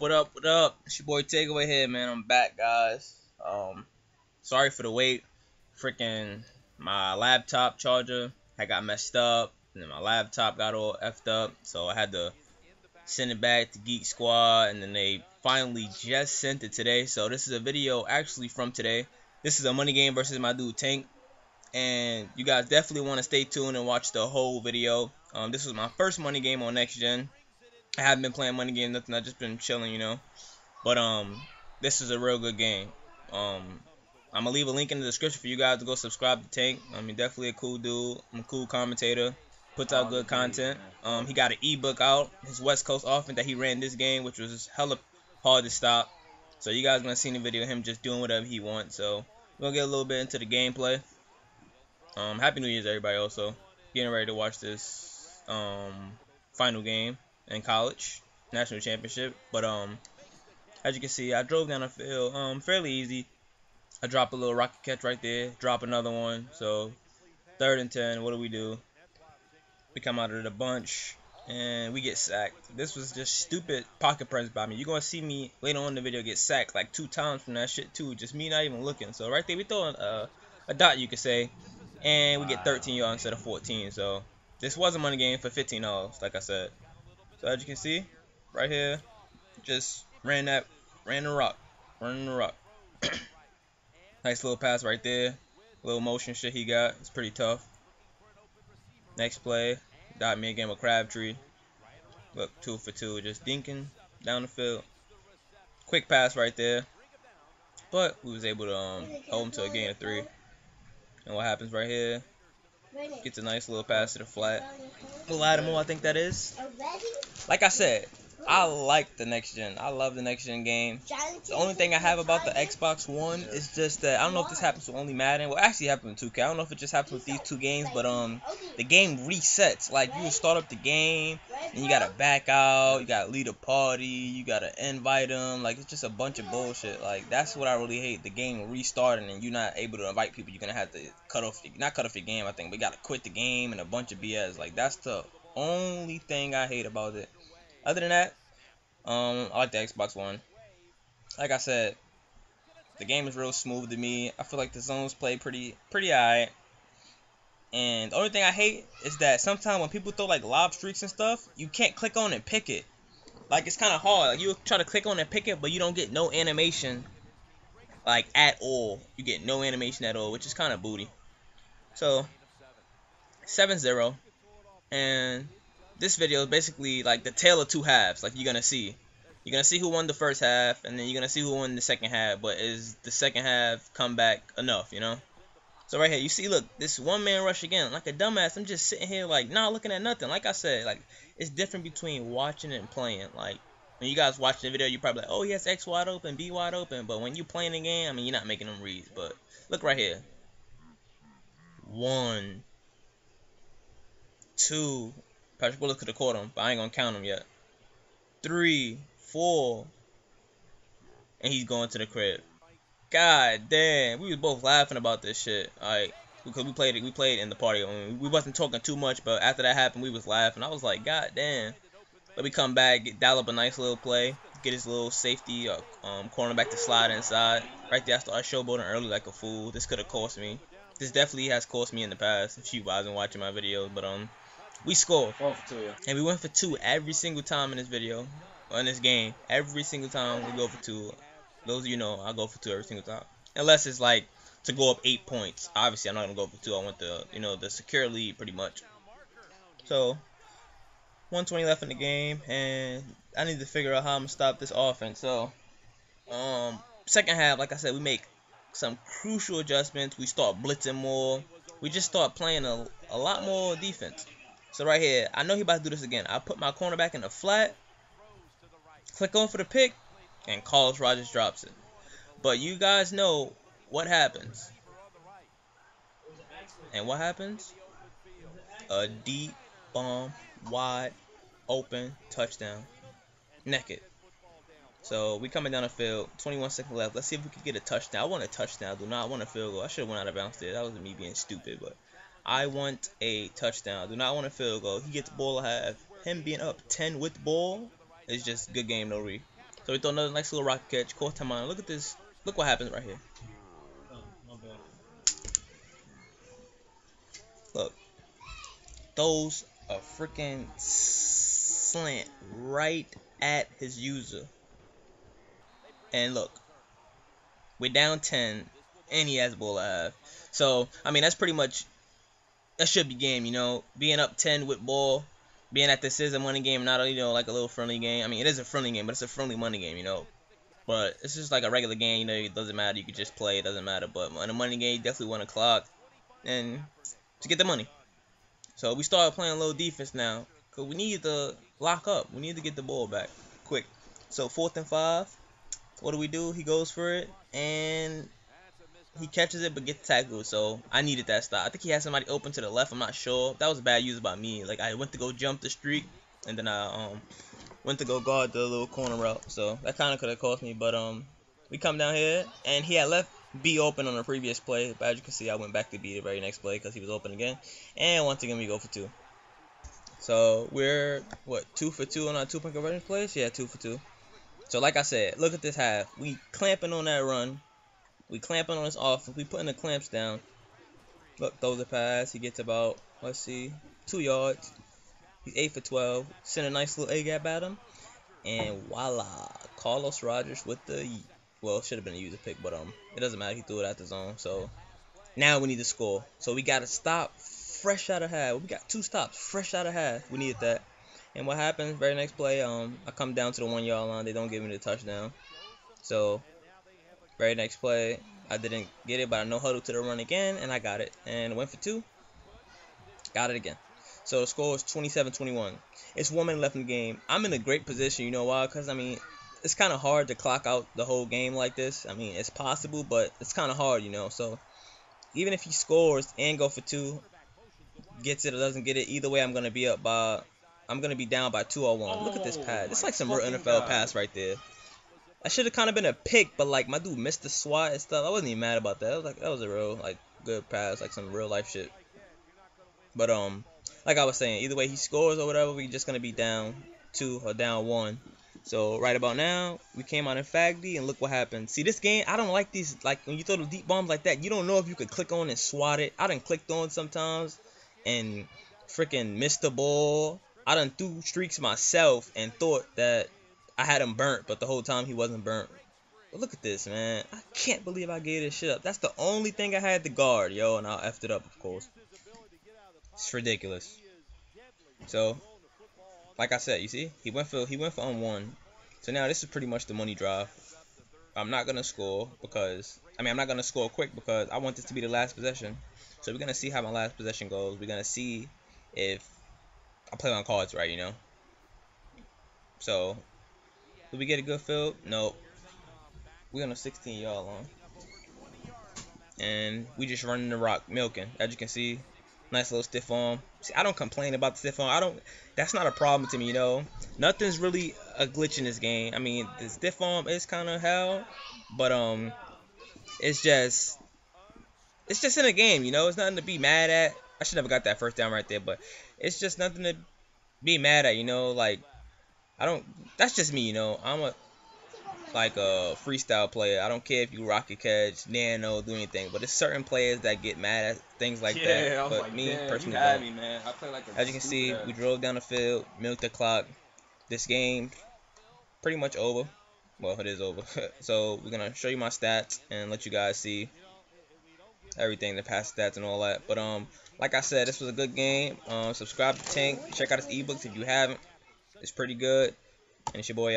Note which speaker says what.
Speaker 1: What up? What up? It's your boy Takeaway here, man. I'm back, guys. Um, sorry for the wait. Freaking my laptop charger had got messed up, and then my laptop got all effed up, so I had to send it back to Geek Squad, and then they finally just sent it today. So this is a video actually from today. This is a money game versus my dude Tank, and you guys definitely want to stay tuned and watch the whole video. Um, this was my first money game on next gen. I haven't been playing money game, nothing. I've just been chilling, you know. But um, this is a real good game. Um, I'm gonna leave a link in the description for you guys to go subscribe to Tank. I mean, definitely a cool dude. I'm a cool commentator. Puts out good content. Um, he got an ebook out, his West Coast offense that he ran this game, which was hella hard to stop. So you guys gonna see in the video him just doing whatever he wants. So we're gonna get a little bit into the gameplay. Um, Happy New Year's everybody also. Getting ready to watch this um final game in college, national championship. But um, as you can see, I drove down the field um fairly easy. I drop a little rocket catch right there, drop another one. So third and ten. What do we do? We come out of the bunch and we get sacked. This was just stupid pocket presence by me. You're gonna see me later on in the video get sacked like two times from that shit too. Just me not even looking. So right there we throw a, a dot you could say, and we get 13 yards instead of 14. So this was a money game for 15 dollars, like I said. So as you can see, right here, just ran that, ran the rock, running the rock. nice little pass right there. Little motion shit he got. It's pretty tough. Next play, got me a game with Crabtree. Look, two for two, just dinking down the field. Quick pass right there. But we was able to um, hold him to a gain of three. And what happens right here? Gets a nice little pass to the flat. Lattimore, I think that is. Like I said, I like the next gen. I love the next gen game. The only thing I have about the Xbox One is just that I don't know if this happens with only Madden. Well, actually happens with 2K. I don't know if it just happens with these two games, but um, the game resets. Like you start up the game, and you gotta back out. You gotta lead a party. You gotta invite them. Like it's just a bunch of bullshit. Like that's what I really hate. The game restarting and you're not able to invite people. You're gonna have to cut off, not cut off your game. I think, we gotta quit the game and a bunch of BS. Like that's the only thing I hate about it. Other than that, um, I like the Xbox One. Like I said, the game is real smooth to me. I feel like the zones play pretty pretty alright. And the only thing I hate is that sometimes when people throw like lob streaks and stuff, you can't click on and pick it. Like it's kind of hard. Like you try to click on and pick it, but you don't get no animation, like at all. You get no animation at all, which is kind of booty. So 7-0, and this video is basically like the tale of two halves. Like you're gonna see, you're gonna see who won the first half, and then you're gonna see who won the second half. But is the second half come back enough? You know. So right here, you see, look, this one man rush again, like a dumbass. I'm just sitting here, like, not looking at nothing. Like I said, like it's different between watching and playing. Like when you guys watching the video, you're probably like, oh, has X wide open, B wide open. But when you playing the game, I mean, you're not making them reads. But look right here. One, two, Patrick Willis could have caught him, but I ain't gonna count him yet. Three, four, and he's going to the crib. God damn, we was both laughing about this shit. Alright, because we played it, we played in the party. I mean, we wasn't talking too much, but after that happened, we was laughing. I was like, God damn. Let me come back, dial up a nice little play, get his little safety, uh, um, cornerback to slide inside. Right there, I started showboating early like a fool. This could have cost me. This definitely has cost me in the past if you wasn't watching my videos, but um, we score. And we went for two every single time in this video, in this game. Every single time we go for two. Those of you know, I go for two every single time. Unless it's like to go up eight points. Obviously, I'm not gonna go for two. I want the you know the secure lead pretty much. So 120 left in the game, and I need to figure out how I'm gonna stop this offense. So, um, second half, like I said, we make some crucial adjustments. We start blitzing more. We just start playing a, a lot more defense. So right here, I know he about to do this again. I put my cornerback in the flat, click on for the pick, and Carlos Rogers drops it. But you guys know what happens. And what happens? A deep bomb, wide open touchdown. Naked. So we coming down the field, 21 seconds left. Let's see if we can get a touchdown. I want a touchdown. Do not want a field goal. I should have went out of bounds there. That was me being stupid, but I want a touchdown. Do not want a field goal. He gets the ball I have Him being up 10 with the ball is just good game, no re. So we throw another nice little rocket catch. Caught time on. Look at this. Look what happens right here. Look. Those a freaking slant right at his user. And look. We're down 10 and he has ball half. So, I mean, that's pretty much that should be game, you know. Being up 10 with ball being that this is a money game, not you know like a little friendly game. I mean, it is a friendly game, but it's a friendly money game, you know. But it's just like a regular game, you know. It doesn't matter. You can just play. It doesn't matter. But in a money game, you definitely want a clock and to get the money. So we started playing a little defense now, cause we need to lock up. We need to get the ball back quick. So fourth and five. What do we do? He goes for it, and he catches it but gets tackled. So I needed that stop. I think he had somebody open to the left. I'm not sure. That was bad use by me. Like I went to go jump the streak and then I um went to go guard the little corner route. So that kind of could have cost me. But um we come down here and he had left B open on the previous play. But as you can see, I went back to B the very next play because he was open again. And once again we go for two. So we're what two for two on our two point conversion plays? Yeah, two for two. So like I said, look at this half. We clamping on that run. We clamping on his off. We putting the clamps down. Look, throws a pass. He gets about, let's see, two yards. He's 8 for 12. Send a nice little A-gap at him. And voila. Carlos Rogers with the, well, should have been a user pick, but um, it doesn't matter. He threw it at the zone. So now we need to score. So we got to stop fresh out of half. We got two stops fresh out of half. We needed that. And what happens? Very next play, um, I come down to the one yard line. They don't give me the touchdown. So very next play, I didn't get it, but I no huddle to the run again, and I got it. And went for two. Got it again. So the score is 27-21. It's one minute left in the game. I'm in a great position, you know why? Because, I mean, it's kind of hard to clock out the whole game like this. I mean, it's possible, but it's kind of hard, you know. So even if he scores and go for two, gets it or doesn't get it, either way, I'm going to be up by, I'm going to be down by 2 or 1. Look at this oh pass. It's like some real NFL God. pass right there. That should have kind of been a pick, but like my dude missed the swat and stuff. I wasn't even mad about that. I was like, that was a real like good pass, like some real life shit. But um, like I was saying, either way he scores or whatever, we just gonna be down two or down one. So right about now, we came out in Fagdy and look what happened. See this game, I don't like these like when you throw the deep bombs like that, you don't know if you could click on and swat it. I done clicked on sometimes and freaking missed the ball. I done threw streaks myself and thought that I had him burnt, but the whole time he wasn't burnt. But look at this, man. I can't believe I gave this shit up. That's the only thing I had to guard, yo, and I effed it up, of course. It's ridiculous. So, like I said, you see, he went for he went for on one. So now this is pretty much the money drive. I'm not gonna score because I mean I'm not gonna score quick because I want this to be the last possession. So we're gonna see how my last possession goes. We're gonna see if I play my cards right, you know. So did we get a good field? Nope. We're on a 16 yard line. And we just running the rock, milking. As you can see, nice little stiff arm. See, I don't complain about the stiff arm. I don't. That's not a problem to me, you know. Nothing's really a glitch in this game. I mean, the stiff arm is kind of hell, but um, it's just, it's just in a game, you know. It's nothing to be mad at. I should never got that first down right there, but it's just nothing to be mad at, you know. Like I don't. That's just me, you know. I'm a like a freestyle player. I don't care if you rocket catch, nano, do anything. But there's certain players that get mad at things like
Speaker 2: yeah,
Speaker 1: that. But
Speaker 2: like,
Speaker 1: me personally,
Speaker 2: don't. Me, man. I play like
Speaker 1: As you can see, we drove down the field, milked the clock. This game, pretty much over. Well, it is over. so we're gonna show you my stats and let you guys see everything, the past stats and all that. But um, like I said, this was a good game. Um, subscribe to Tank. Check out his ebooks if you haven't. It's pretty good. And it's your boy.